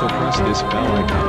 Also press this bell icon.